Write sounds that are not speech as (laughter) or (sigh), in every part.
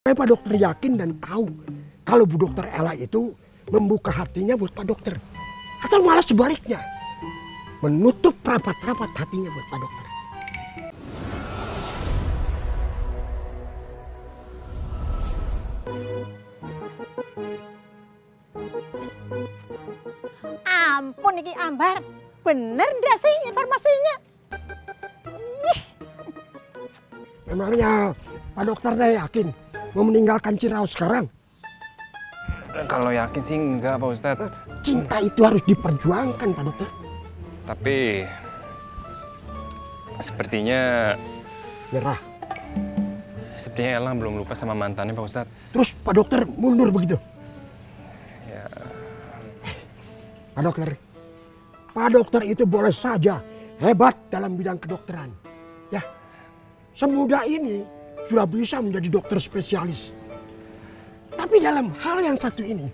Supaya Pak Dokter yakin dan tahu kalau Bu Dokter Ella itu membuka hatinya buat Pak Dokter. Atau malah sebaliknya. Menutup rapat-rapat hatinya buat Pak Dokter. Ampun iki Ambar, bener ndak sih informasinya? Memangnya Pak Dokter teh yakin mau meninggalkan Ciraus sekarang? Kalau yakin sih enggak Pak Ustadz. Cinta itu harus diperjuangkan Pak Dokter. Tapi sepertinya Nyerah. sepertinya Elang belum lupa sama mantannya Pak Ustadz. Terus Pak Dokter mundur begitu. Ya, Pak Dokter, Pak Dokter itu boleh saja hebat dalam bidang kedokteran. Ya, semudah ini sudah bisa menjadi dokter spesialis. Tapi dalam hal yang satu ini,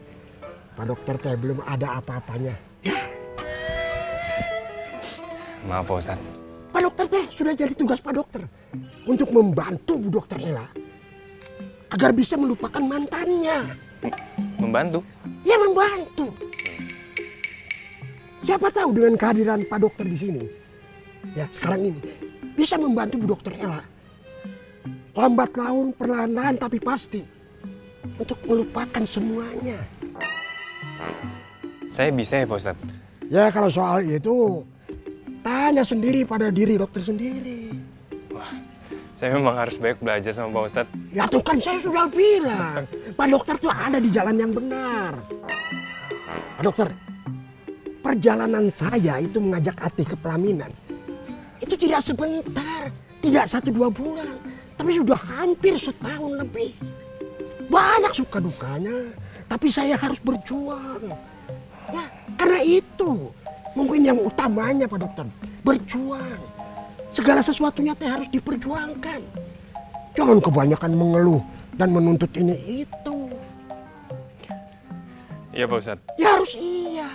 Pak Dokter teh belum ada apa-apanya. Ya, maaf Pak Ustadz. Pak Dokter teh sudah jadi tugas Pak Dokter untuk membantu Bu Dokter Ella agar bisa melupakan mantannya. Membantu? Ya membantu. Siapa tahu dengan kehadiran Pak Dokter di sini, ya sekarang ini bisa membantu Bu Dokter Ella. Lambat laun, perlahan-lahan tapi pasti untuk melupakan semuanya. Saya bisa ya Pak Ustadz? Ya kalau soal itu tanya sendiri pada diri dokter sendiri. Saya memang harus banyak belajar sama Pak Ustadz. Ya tuh kan saya sudah bilang, Pak Dokter tuh ada di jalan yang benar. Pak Dokter, perjalanan saya itu mengajak Ati ke pelaminan. Itu tidak sebentar, tidak satu dua bulan, tapi sudah hampir setahun lebih. Banyak suka dukanya, tapi saya harus berjuang. Ya, karena itu mungkin yang utamanya Pak Dokter, berjuang. Segala sesuatunya teh harus diperjuangkan. Jangan kebanyakan mengeluh dan menuntut ini itu. Iya Pak Ustadz. Ya harus iya.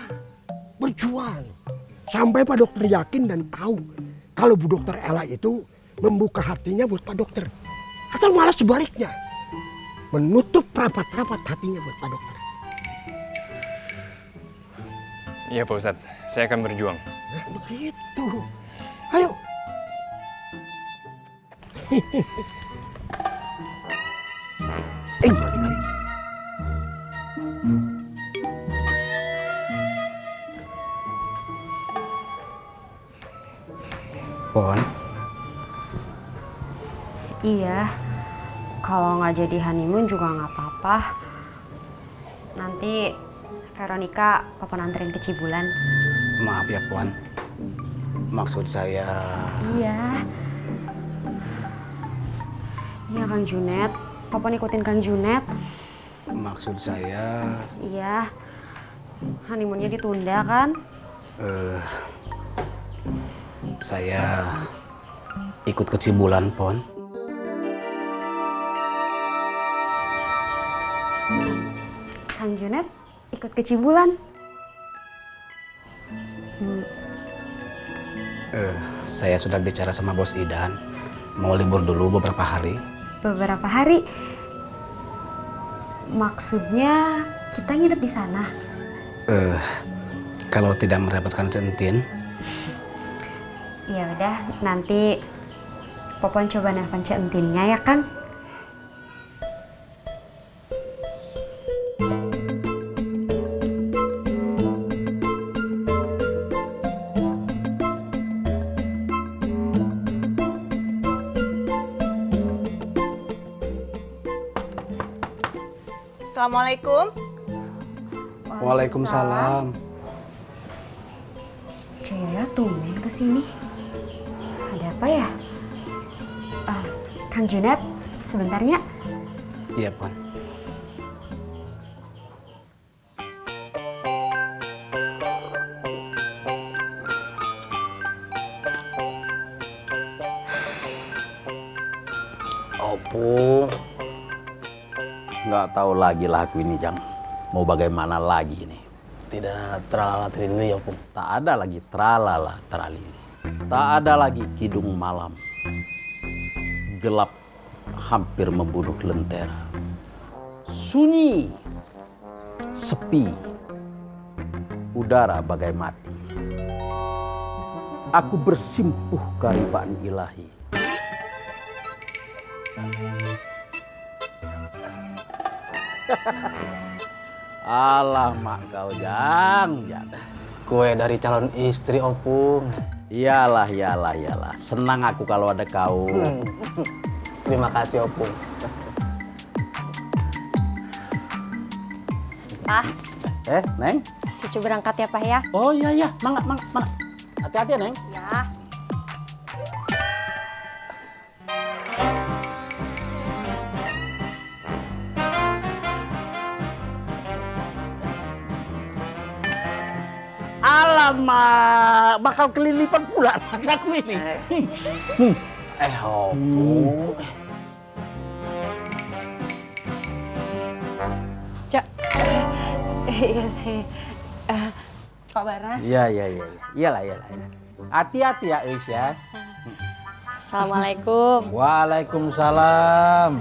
Berjuang. Sampai Pak Dokter yakin dan tahu kalau Bu Dokter Ella itu membuka hatinya buat Pak Dokter. Atau malah sebaliknya. Menutup rapat-rapat hatinya buat Pak Dokter. Iya Pak Ustadz. Saya akan berjuang. Nah, begitu. Ayo. (laughs) eh, Iya, kalau nggak jadi honeymoon juga nggak apa-apa. Nanti Veronica papa nanterin ke Cibulan. maaf ya Puan. Maksud saya, Iya. Iya Kang Junet, papa ngikutin Kang Junet. maksud saya, Iya. Honeymoonnya ditunda kan? eh, saya ikut ke Cibulan, Pon. Kang Junet ikut ke Cibulan. Eh, saya sudah bicara sama Bos Idan. Mau libur dulu beberapa hari. Beberapa hari. Maksudnya kita nginep di sana. Eh, kalau tidak merepotkan centin, Ya udah, nanti Popon coba nelfon Cek Entinnya ya, Kang. Assalamualaikum. Waalaikumsalam. Caya tumben ke sini. Ada apa ya? Ah, Kang Junet, sebentarnya. Iya, Pon. Nggak tahu lagi lagu ini, Jang. Mau bagaimana lagi ini? Tidak terlalu ini ya, Opung. Tak ada lagi tralala tralili. Tak ada lagi kidung malam. Gelap hampir membunuh lentera. Sunyi, sepi, udara bagai mati. Aku bersimpuh kearifan ilahi. Alah mak kau jang, jang. Kue dari calon istri opung. Iyalah, iyalah, iyalah. Senang aku kalau ada kau. Terima kasih opung. Pak, Eh, Neng? cucu berangkat ya Pak ya? Oh iya, iya. Mangga, mangga, mangga. Hati-hati ya, Neng. Ya. Alamak, bakal kelilipan pula (laughs) aku ini. Eh opung. Cak. Pak Baras. Iya, iya, iya. iya. Iyalah, iyalah. iyalah. Hati-hati ya, Eus ya. Assalamualaikum. Waalaikumsalam.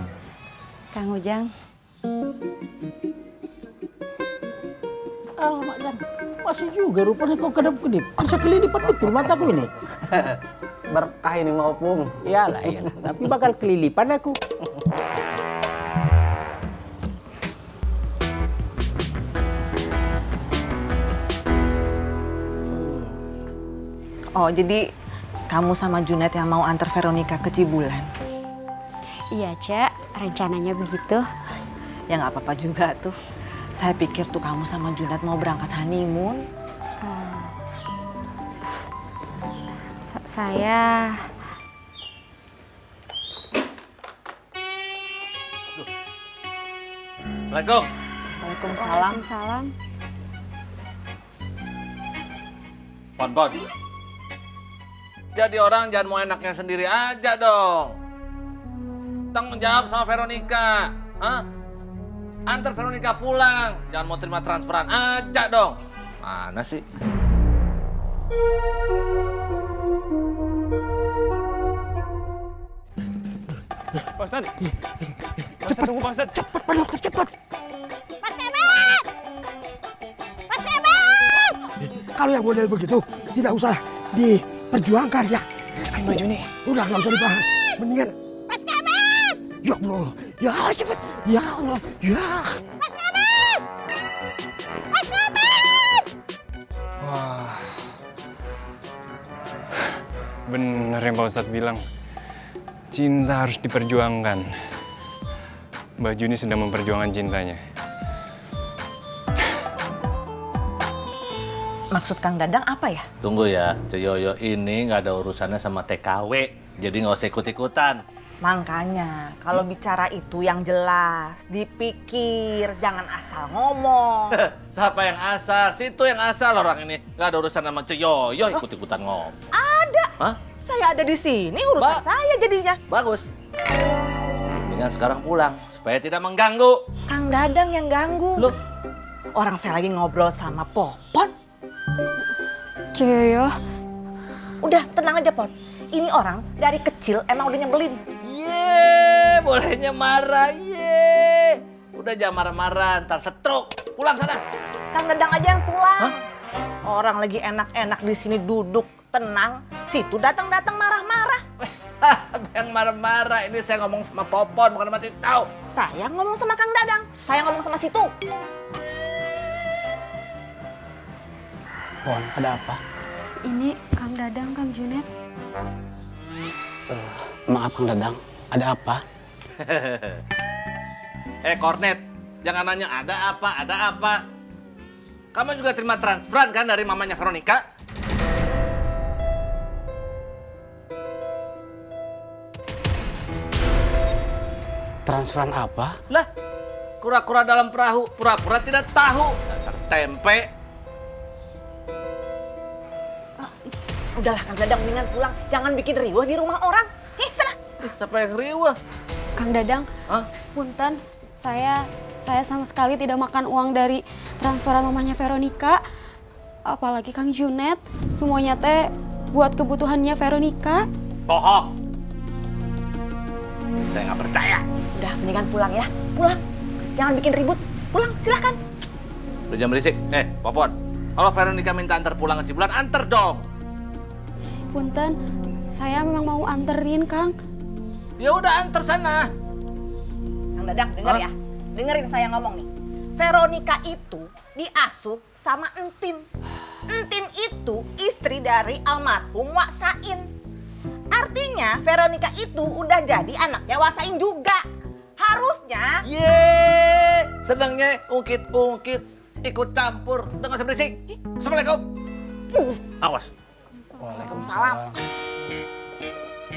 Kang Ujang. Masih juga rupanya kau kedap-kedip. Bisa kelilipan betul mataku ini. (laughs) Berkah ini mah opung. Iyalah, iyalah. Tapi bakal kelilipan aku. Oh, jadi kamu sama Junet yang mau antar Veronica ke Cibulan? Iya, Cak. Rencananya begitu. Ya nggak apa-apa juga tuh. Saya pikir tuh kamu sama Junet mau berangkat honeymoon. Sa- saya... Assalamualaikum. Waalaikumsalam. Salam. Pon, pon. Jadi orang jangan mau enaknya sendiri aja dong. Tanggung jawab sama Veronica. Hah? Antar Veronica pulang. Jangan mau terima transferan aja dong. Mana sih? Pak Ustadz. Pak Ustadz, tunggu Pak Ustadz. Cepat, Pak Dokter, cepat. Mas Kemet! Mas Kemet! Kalau yang model begitu, tidak usah diperjuangkan ya. Kan baju nih. Udah nggak usah dibahas. Mendingan, Mas Kemet! ya Allah, ya cepat, ya Allah, ya. Mas! Wah. Bener yang Pak Ustadz bilang. Cinta harus diperjuangkan. Baju ini sedang memperjuangkan cintanya. Maksud Kang Dadang apa ya? Tunggu ya, Ceyoyo ini nggak ada urusannya sama TKW. Jadi nggak usah ikut-ikutan. Makanya, kalau bicara itu yang jelas, dipikir, jangan asal ngomong. (laughs) Siapa yang asal? Situ yang asal orang ini. Nggak ada urusan sama Ceyoyo ikut-ikutan ngomong. Ada. Hah? Saya ada di sini, urusan Ba- saya jadinya. Bagus. Dengan sekarang pulang supaya tidak mengganggu. Kang Dadang yang ganggu. Loh, Orang saya lagi ngobrol sama Popon. Ceyo, Udah, tenang aja, Pon. Ini orang dari kecil emang udah nyebelin. Ye, bolehnya marah, ye. Udah jangan marah-marah, ntar stroke. Pulang sana. Kang Dadang aja yang pulang. Orang lagi enak-enak di sini duduk, tenang. Situ datang-datang marah-marah. yang marah-marah, ini saya ngomong sama Popon, bukan masih tahu. Saya ngomong sama Kang Dadang. Saya ngomong sama situ. Pon, ada apa? ini Kang Dadang, Kang Junet. Maaf Kang Dadang, ada apa? (laughs) Eh, Kornet, jangan nanya ada apa, ada apa. Kamu juga terima transferan kan dari mamanya Veronica? Transferan apa? Lah, kura-kura dalam perahu, pura-pura tidak tahu. Dasar tempe. Udahlah Kang Dadang mendingan pulang. Jangan bikin riuh di rumah orang. Ih, sana. Siapa yang riwah? Kang Dadang, Hah? punten, saya saya sama sekali tidak makan uang dari transferan mamanya Veronica. Apalagi Kang Junet, semuanya teh buat kebutuhannya Veronica. Bohong. Saya nggak percaya. Udah, mendingan pulang ya. Pulang. jangan bikin ribut. Pulang, silahkan. Udah jam berisik. Eh, Popon. Kalau Veronica minta antar pulang ke Cibulan, antar dong. Punten, saya memang mau anterin, Kang. Ya udah antar sana. Kang Dadang, denger ya. Dengerin saya ngomong nih. Veronica itu diasuh sama Entin. Entin itu istri dari almarhum Wak Sain. Artinya Veronica itu udah jadi anaknya Wak Sain juga. Harusnya Yeay, senangnya ungkit-ungkit ikut campur. Udah nggak usah berisik. Assalamualaikum. Awas. Waalaikumsalam.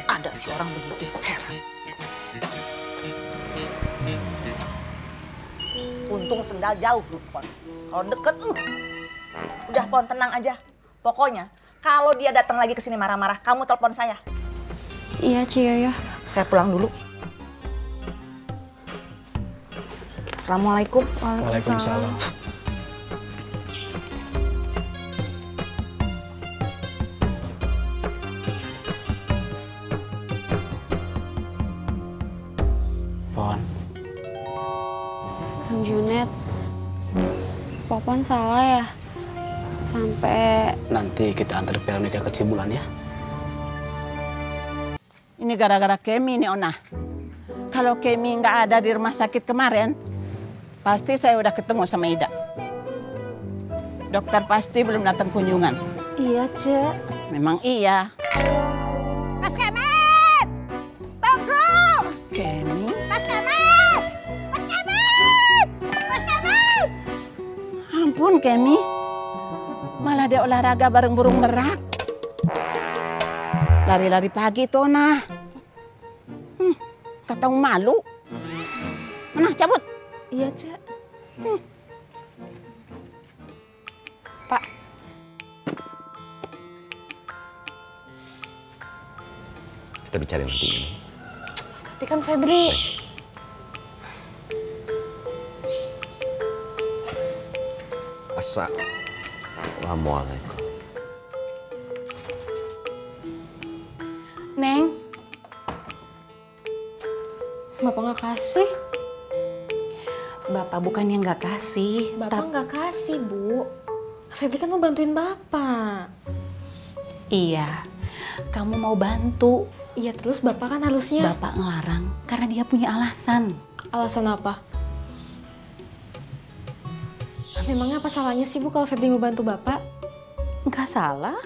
Ada si orang begitu, heran. Untung sendal jauh tuh, Pon. Kalau deket, uh. Udah, Pon, tenang aja. Pokoknya, kalau dia datang lagi ke sini marah-marah, kamu telepon saya. Iya, Ciyoyo. Saya pulang dulu. Assalamualaikum. Waalaikumsalam. Pon, Kang Junet, Popon salah ya? Sampai nanti kita antar Veronica ke Cibulan ya. Ini gara-gara Kemi nih Ona. Kalau Kemi nggak ada di rumah sakit kemarin, pasti saya udah ketemu sama Ida. Dokter pasti belum datang kunjungan. Iya, Cek. Memang iya. Ampun Kemi. Malah dia olahraga bareng burung merak. Lari-lari pagi tuh nah. Hmm, tahu malu. Mana cabut? Iya, Cek. Pak. Kita bicara nanti ini. Tapi kan Febri. Assalamualaikum. Neng. Bapak nggak kasih. Bapak bukan yang nggak kasih. Bapak nggak kasih, Bu. Febri kan mau bantuin Bapak. Iya, kamu mau bantu. Iya, terus Bapak kan harusnya... Bapak ngelarang karena dia punya alasan. Alasan apa? Memangnya apa salahnya sih, Bu, kalau Febri mau bantu Bapak? Nggak salah.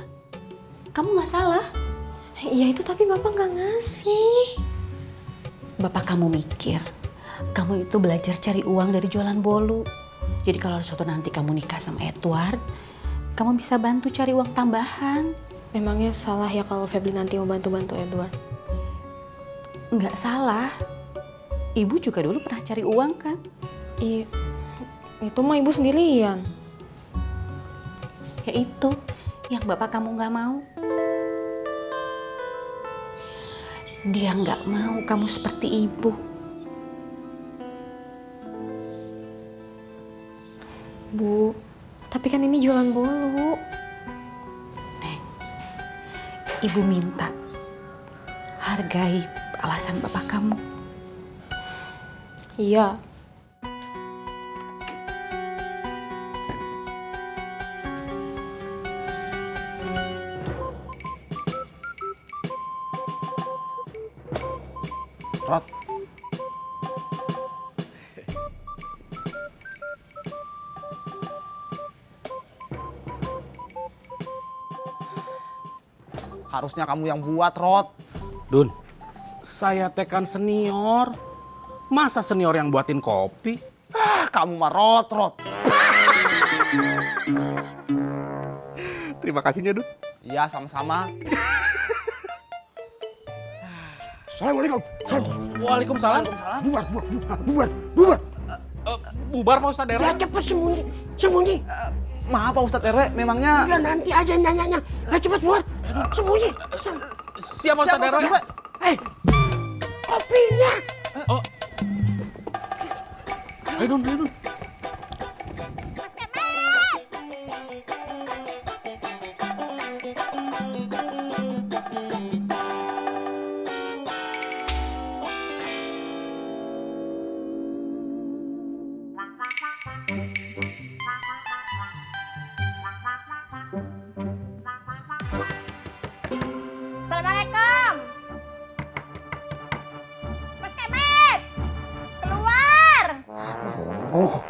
Kamu nggak salah. Iya itu, tapi Bapak nggak ngasih. Bapak kamu mikir, kamu itu belajar cari uang dari jualan bolu. Jadi kalau suatu nanti kamu nikah sama Edward, kamu bisa bantu cari uang tambahan. Memangnya salah ya kalau Febri nanti mau bantu-bantu Edward? Nggak salah. Ibu juga dulu pernah cari uang kan? Iya, itu mah ibu sendirian. Ya itu, yang bapak kamu nggak mau. Dia nggak mau kamu seperti ibu. Bu, tapi kan ini jualan bolu. Ibu minta hargai alasan bapak kamu. Iya. Harusnya kamu yang buat, Rot. Dun, saya tekan senior. Masa senior yang buatin kopi? Ah, kamu mah Rot, Rot. (laughs) Terima kasihnya, Dun. Iya, sama-sama. Assalamualaikum. Waalaikumsalam. Bubar, bubar, bubar, bubar, bubar. bubar Pak Ustadz RW. Ya cepet sembunyi, sembunyi. maaf Pak Ustadz RW, memangnya... Udah nanti aja nanyanya. Ayo cepet bubar, sembunyi. Sem- Siap Pak Ustadz RW. Eh, kopinya. Oh. Ayo Dun, ayo Dun. Assalamualaikum. Mas Kemet, keluar. Oh,